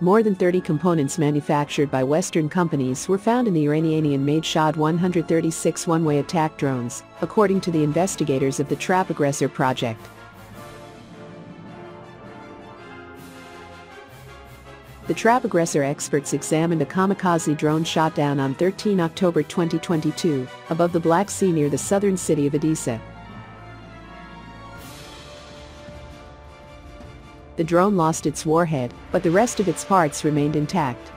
More than 30 components manufactured by Western companies were found in the Iranian-made Shahed 136 one-way attack drones, according to the investigators of the Trap Aggressor project. The Trap Aggressor experts examined a kamikaze drone shot down on 13 October 2022 above the Black Sea near the southern city of Odesa. The drone lost its warhead, but the rest of its parts remained intact.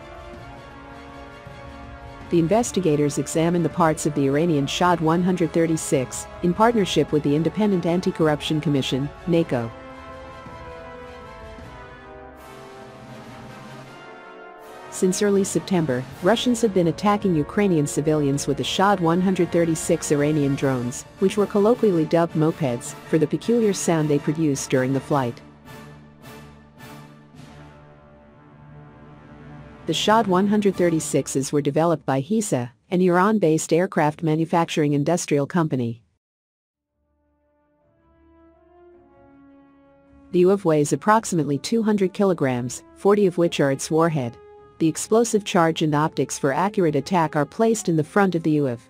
The investigators examined the parts of the Iranian Shahed 136 in partnership with the Independent Anti-Corruption Commission, NAKO. Since early September, Russians have been attacking Ukrainian civilians with the Shahed 136 Iranian drones, which were colloquially dubbed mopeds, for the peculiar sound they produce during the flight. The Shahed 136s were developed by HESA, an Iran-based aircraft manufacturing industrial company. The UAV weighs approximately 200 kilograms, 40 of which are its warhead. The explosive charge and optics for accurate attack are placed in the front of the UAV.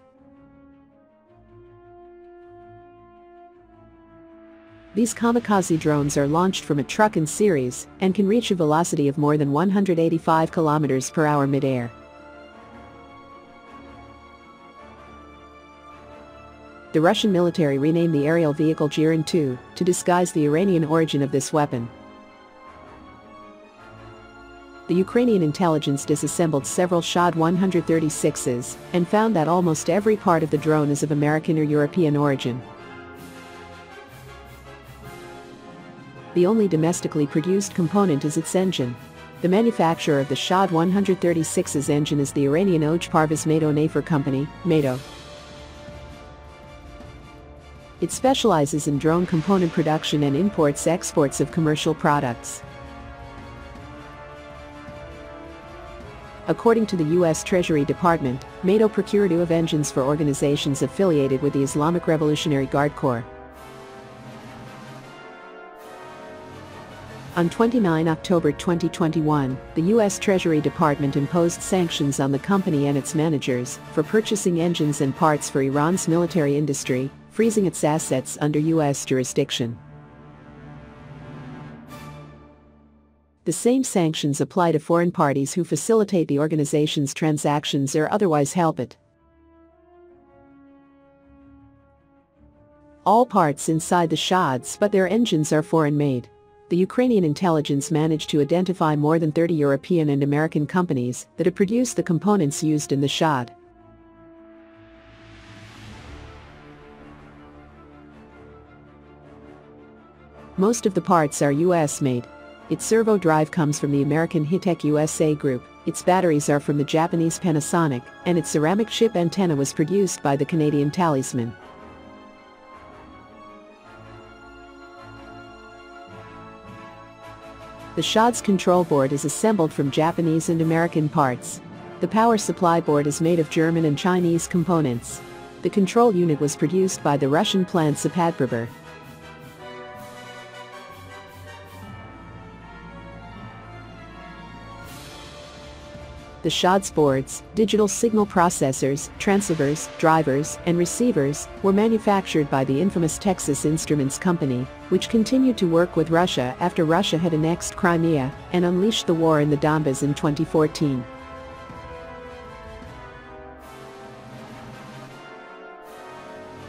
These kamikaze drones are launched from a truck in series and can reach a velocity of more than 185 km per hour midair. The Russian military renamed the aerial vehicle Geran-2 to disguise the Iranian origin of this weapon. The Ukrainian intelligence disassembled several Shahed 136s and found that almost every part of the drone is of American or European origin. The only domestically produced component is its engine. The manufacturer of the Shahed 136's engine is the Iranian Oje Parvaz Mado Nafar company, Mado. It specializes in drone component production and imports exports of commercial products. According to the U.S. Treasury Department, Mado procured UAV engines for organizations affiliated with the Islamic Revolutionary Guard Corps. On 29 October 2021, the U.S. Treasury Department imposed sanctions on the company and its managers for purchasing engines and parts for Iran's military industry, freezing its assets under U.S. jurisdiction. The same sanctions apply to foreign parties who facilitate the organization's transactions or otherwise help it. All parts inside the Shaheds but their engines are foreign-made the Ukrainian intelligence managed to identify more than 30 European and American companies that have produced the components used in the Shahed. Most of the parts are US-made. Its servo drive comes from the American Hitec USA group, its batteries are from the Japanese Panasonic, and its ceramic chip antenna was produced by the Canadian Tallysman. The Shahed's control board is assembled from Japanese and American parts. The power supply board is made of German and Chinese components. The control unit was produced by the Russian plant Sapad The Shahed's boards, digital signal processors, transceivers, drivers, and receivers were manufactured by the infamous Texas Instruments Company, which continued to work with Russia after Russia had annexed Crimea and unleashed the war in the Donbas in 2014.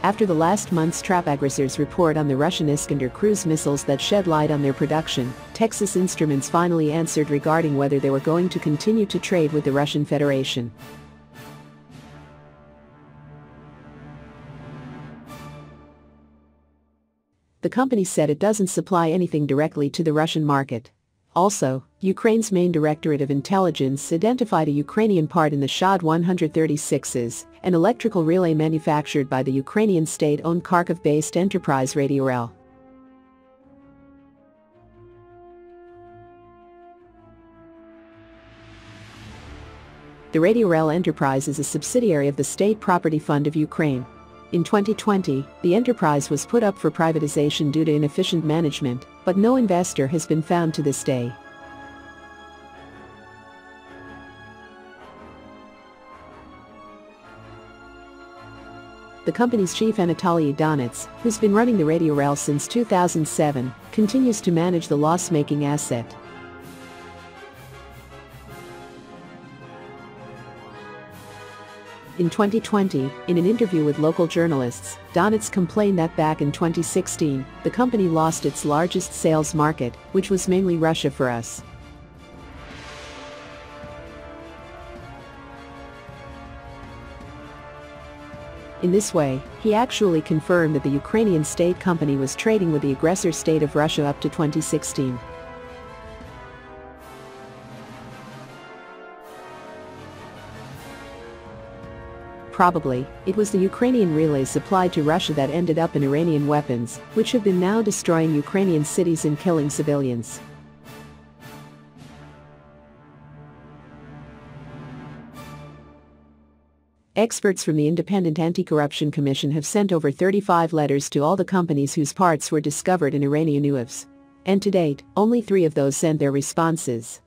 After the last month's Trap Aggressor's report on the Russian Iskander cruise missiles that shed light on their production, Texas Instruments finally answered regarding whether they were going to continue to trade with the Russian Federation. The company said it doesn't supply anything directly to the Russian market. Also, Ukraine's main Directorate of Intelligence identified a Ukrainian part in the Shahed 136s, an electrical relay manufactured by the Ukrainian state-owned Kharkiv-based enterprise Radiorel. The Radiorail enterprise is a subsidiary of the State Property Fund of Ukraine. In 2020, the enterprise was put up for privatization due to inefficient management, but no investor has been found to this day. The company's chief Anatoly Donets, who's been running the Radiorail since 2007, continues to manage the loss-making asset. In 2020, in an interview with local journalists, Donets complained that back in 2016, the company lost its largest sales market, which was mainly Russia for us. In this way, he actually confirmed that the Ukrainian state company was trading with the aggressor state of Russia up to 2016. Probably, it was the Ukrainian relays supplied to Russia that ended up in Iranian weapons, which have been now destroying Ukrainian cities and killing civilians. Experts from the Independent Anti-Corruption Commission have sent over 35 letters to all the companies whose parts were discovered in Iranian UAVs. And to date, only three of those sent their responses.